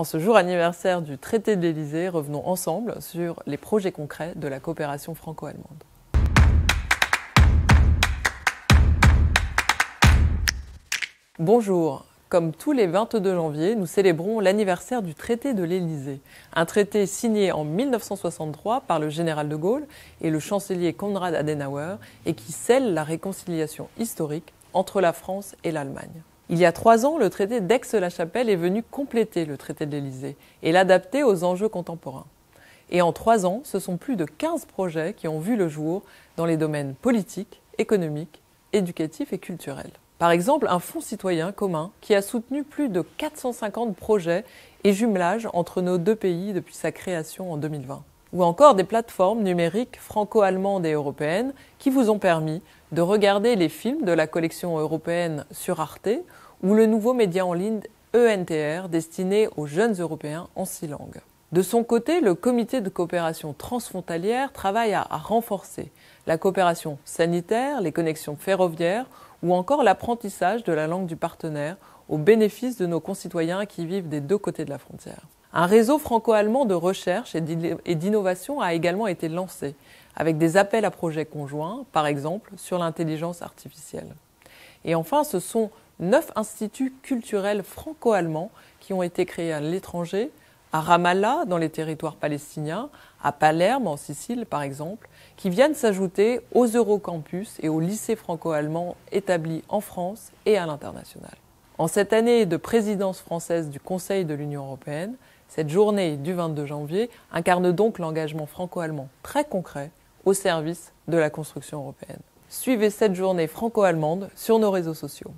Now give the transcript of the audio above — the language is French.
En ce jour anniversaire du traité de l'Élysée, revenons ensemble sur les projets concrets de la coopération franco-allemande. Bonjour, comme tous les 22 janvier, nous célébrons l'anniversaire du traité de l'Élysée, un traité signé en 1963 par le général de Gaulle et le chancelier Konrad Adenauer et qui scelle la réconciliation historique entre la France et l'Allemagne. Il y a trois ans, le traité d'Aix-la-Chapelle est venu compléter le traité de l'Élysée et l'adapter aux enjeux contemporains. Et en trois ans, ce sont plus de 15 projets qui ont vu le jour dans les domaines politiques, économiques, éducatifs et culturels. Par exemple, un fonds citoyen commun qui a soutenu plus de 450 projets et jumelages entre nos deux pays depuis sa création en 2020. Ou encore des plateformes numériques franco-allemandes et européennes qui vous ont permis de regarder les films de la collection européenne sur Arte ou le nouveau média en ligne ENTR destiné aux jeunes Européens en six langues. De son côté, le comité de coopération transfrontalière travaille à, renforcer la coopération sanitaire, les connexions ferroviaires ou encore l'apprentissage de la langue du partenaire au bénéfice de nos concitoyens qui vivent des deux côtés de la frontière. Un réseau franco-allemand de recherche et d'innovation a également été lancé, avec des appels à projets conjoints, par exemple sur l'intelligence artificielle. Et enfin, ce sont neuf instituts culturels franco-allemands qui ont été créés à l'étranger, à Ramallah, dans les territoires palestiniens, à Palerme, en Sicile, par exemple, qui viennent s'ajouter aux Eurocampus et aux lycées franco-allemands établis en France et à l'international. En cette année de présidence française du Conseil de l'Union européenne, cette journée du 22 janvier incarne donc l'engagement franco-allemand très concret au service de la construction européenne. Suivez cette journée franco-allemande sur nos réseaux sociaux.